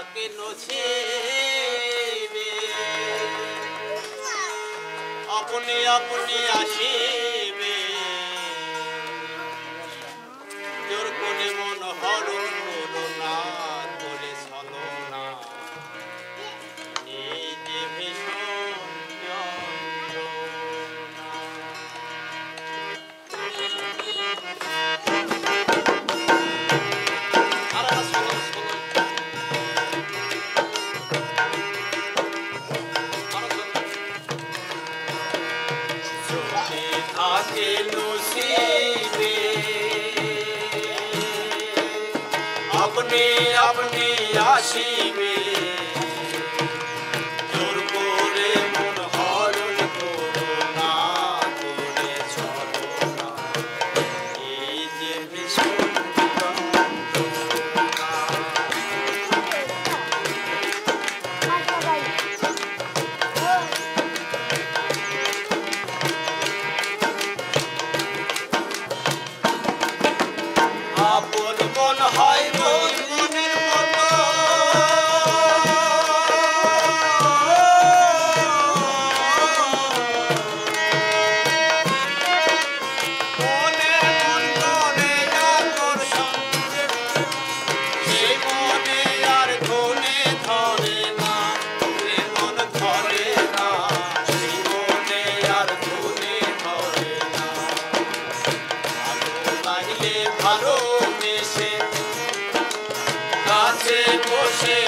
থাকে নছিবে আপনি আপনি আসিবে। তোর কোনে মন হরণ अपनी अपनी आशी में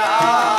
Yeah.